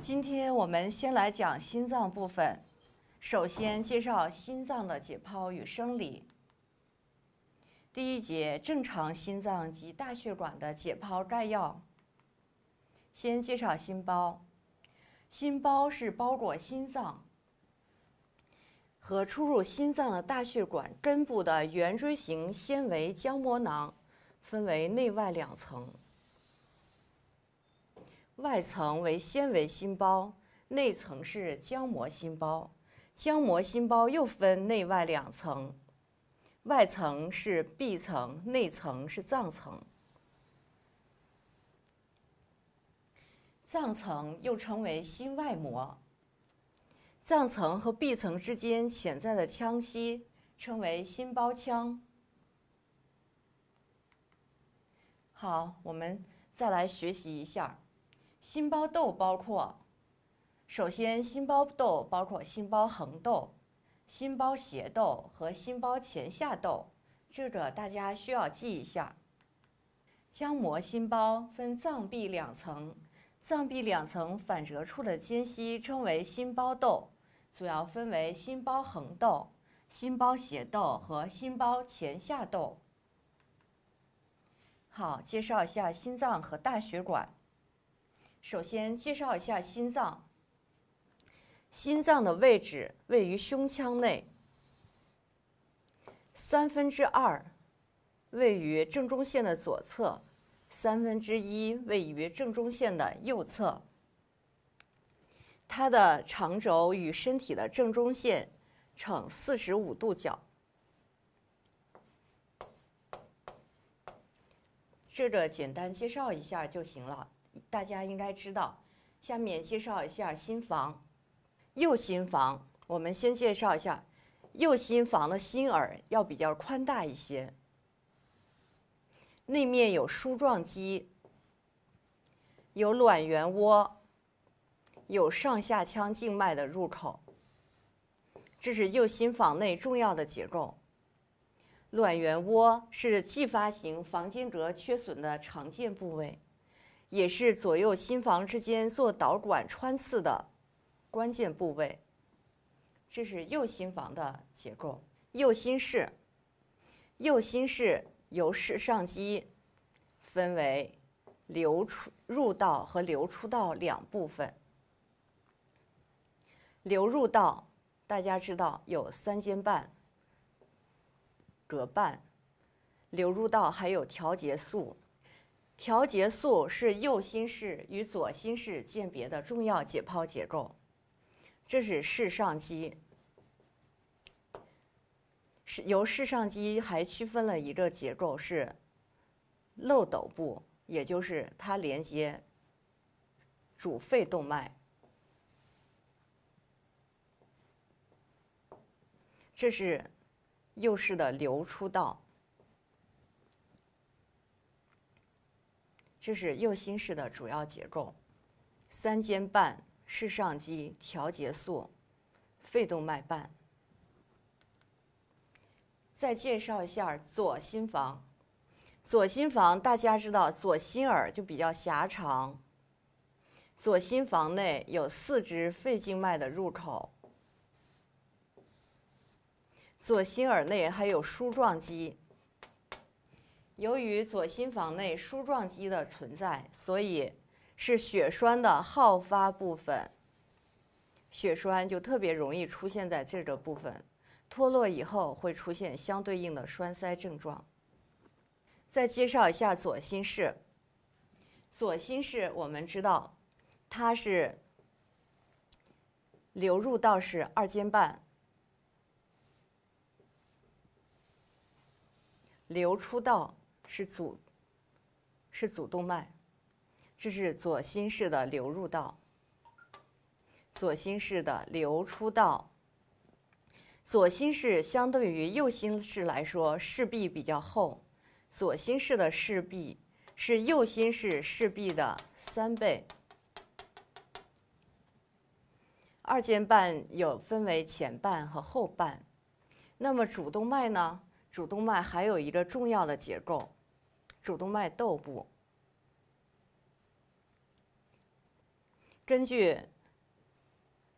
今天我们先来讲心脏部分，首先介绍心脏的解剖与生理。第一节正常心脏及大血管的解剖概要。先介绍心包，心包是包裹心脏和出入心脏的大血管根部的圆锥形纤维浆膜囊，分为内外两层。外层为纤维心包，内层是浆膜心包。浆膜心包又分内外两层，外层是壁层，内层是脏层。脏层又称为心外膜。脏层和壁层之间潜在的腔隙称为心包腔。好，我们再来学习一下。心包窦包括，首先，心包窦包括心包横窦、心包斜窦和心包前下窦，这个大家需要记一下。浆膜心包分脏壁两层，脏壁两层反折处的间隙称为心包窦，主要分为心包横窦、心包斜窦和心包前下窦。好，介绍一下心脏和大血管。首先介绍一下心脏。心脏的位置位于胸腔内，三分之二位于正中线的左侧，三分之一位于正中线的右侧。它的长轴与身体的正中线呈四十五度角。这个简单介绍一下就行了。大家应该知道，下面介绍一下心房。右心房，我们先介绍一下，右心房的心耳要比较宽大一些，内面有梳状肌，有卵圆窝，有上下腔静脉的入口。这是右心房内重要的结构。卵圆窝是继发型房间隔缺损的常见部位。也是左右心房之间做导管穿刺的关键部位。这是右心房的结构。右心室，右心室由室上肌分为流出入道和流出道两部分。流入道，大家知道有三尖瓣、隔瓣。流入道还有调节素。调节素是右心室与左心室鉴别的重要解剖结构。这是室上肌，是由室上肌还区分了一个结构是漏斗部，也就是它连接主肺动脉。这是右室的流出道。这是右心室的主要结构：三尖瓣、室上肌、调节素、肺动脉瓣。再介绍一下左心房。左心房大家知道，左心耳就比较狭长。左心房内有四支肺静脉的入口。左心耳内还有梳状肌。由于左心房内梳状肌的存在，所以是血栓的好发部分。血栓就特别容易出现在这个部分，脱落以后会出现相对应的栓塞症状。再介绍一下左心室。左心室我们知道，它是流入道是二尖瓣，流出道。是主，是主动脉，这是左心室的流入道，左心室的流出道。左心室相对于右心室来说，室壁比较厚，左心室的室壁是右心室室壁的三倍。二尖瓣有分为前瓣和后瓣，那么主动脉呢？主动脉还有一个重要的结构。主动脉窦部根据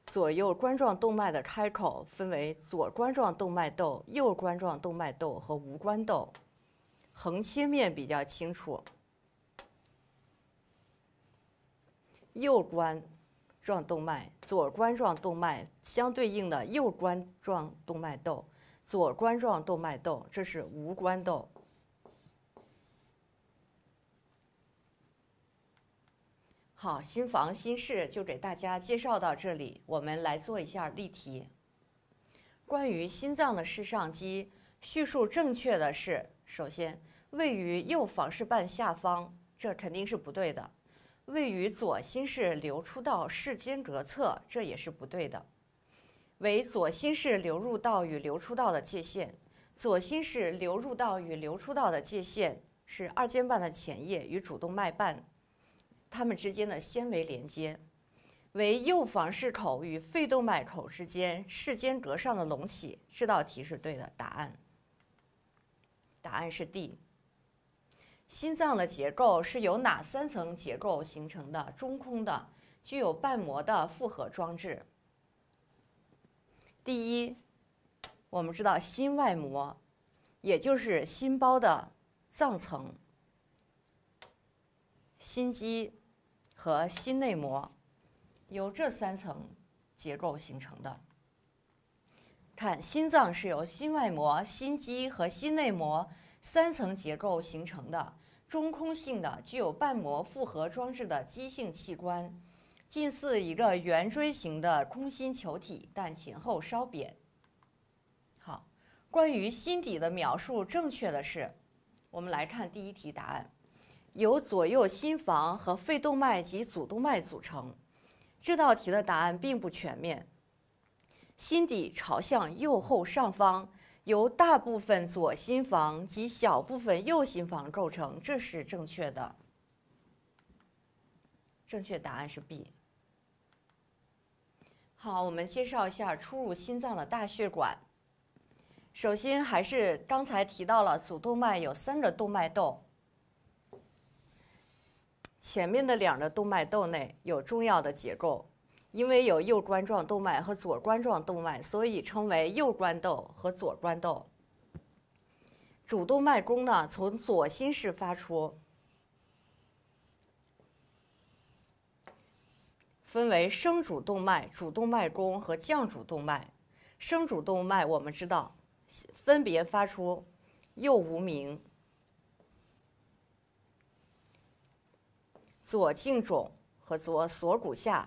左右冠状动脉的开口，分为左冠状动脉窦、右冠状动脉窦和无冠窦，横切面比较清楚。右冠状动脉、左冠状动脉相对应的右冠状动脉窦、左冠状动脉窦，这是无冠窦。好，心房心室就给大家介绍到这里，我们来做一下例题。关于心脏的视上肌，叙述正确的是：首先，位于右房室瓣下方，这肯定是不对的；位于左心室流出道室间隔侧，这也是不对的；为左心室流入道与流出道的界限，左心室流入道与流出道的界限是二尖瓣的前叶与主动脉瓣。它们之间的纤维连接，为右房室口与肺动脉口之间室间隔上的隆起。这道题是对的，答案。答案是 D。心脏的结构是由哪三层结构形成的？中空的，具有瓣膜的复合装置。第一，我们知道心外膜，也就是心包的脏层，心肌。和心内膜由这三层结构形成的。看，心脏是由心外膜、心肌和心内膜三层结构形成的中空性的、具有瓣膜复合装置的肌性器官，近似一个圆锥形的空心球体，但前后稍扁。好，关于心底的描述正确的是，我们来看第一题答案。由左右心房和肺动脉及主动脉组成。这道题的答案并不全面。心底朝向右后上方，由大部分左心房及小部分右心房构成，这是正确的。正确答案是 B。好，我们介绍一下出入心脏的大血管。首先还是刚才提到了主动脉有三个动脉窦。前面的两个动脉窦内有重要的结构，因为有右冠状动脉和左冠状动脉，所以称为右冠窦和左冠窦。主动脉弓呢，从左心室发出，分为升主动脉、主动脉弓和降主动脉。升主动脉我们知道，分别发出右无名。左颈肿和左锁骨下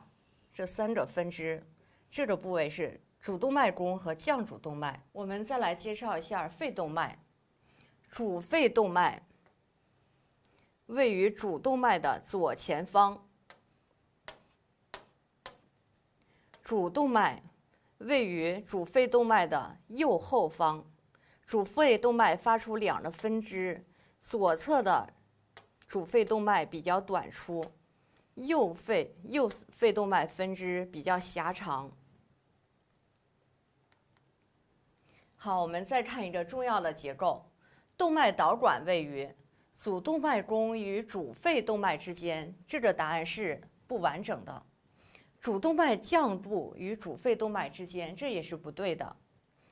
这三个分支，这个部位是主动脉弓和降主动脉。我们再来介绍一下肺动脉。主肺动脉位于主动脉的左前方，主动脉位于主肺动脉的右后方。主肺动脉发出两个分支，左侧的。主肺动脉比较短粗，右肺右肺动脉分支比较狭长。好，我们再看一个重要的结构：动脉导管位于主动脉弓与主肺动脉之间，这个答案是不完整的。主动脉降部与主肺动脉之间，这也是不对的，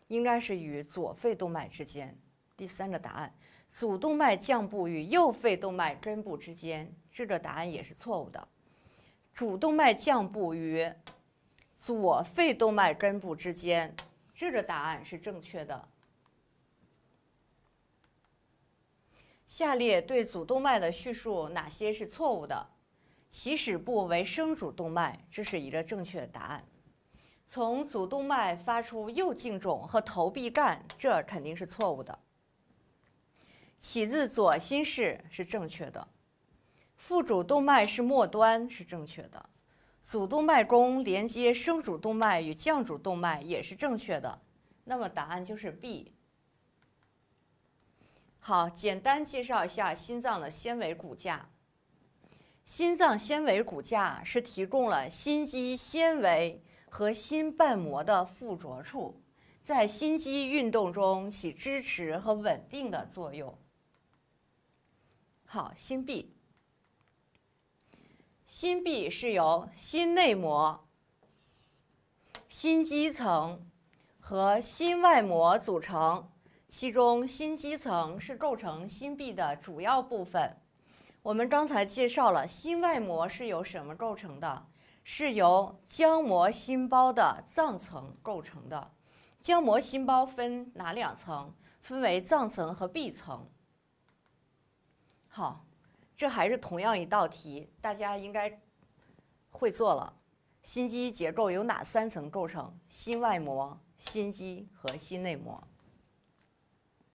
应该是与左肺动脉之间。第三个答案。主动脉降部与右肺动脉根部之间，这个答案也是错误的。主动脉降部与左肺动脉根部之间，这个答案是正确的。下列对主动脉的叙述哪些是错误的？起始部为升主动脉，这是一个正确答案。从主动脉发出右颈肿和头臂干，这肯定是错误的。起自左心室是正确的，副主动脉是末端是正确的，主动脉弓连接升主动脉与降主动脉也是正确的，那么答案就是 B。好，简单介绍一下心脏的纤维骨架。心脏纤维骨架是提供了心肌纤维和心瓣膜的附着处，在心肌运动中起支持和稳定的作用。好，心壁。心壁是由心内膜、心肌层和心外膜组成，其中心肌层是构成心壁的主要部分。我们刚才介绍了心外膜是由什么构成的？是由浆膜心包的脏层构成的。浆膜心包分哪两层？分为脏层和壁层。好，这还是同样一道题，大家应该会做了。心肌结构由哪三层构成？心外膜、心肌和心内膜。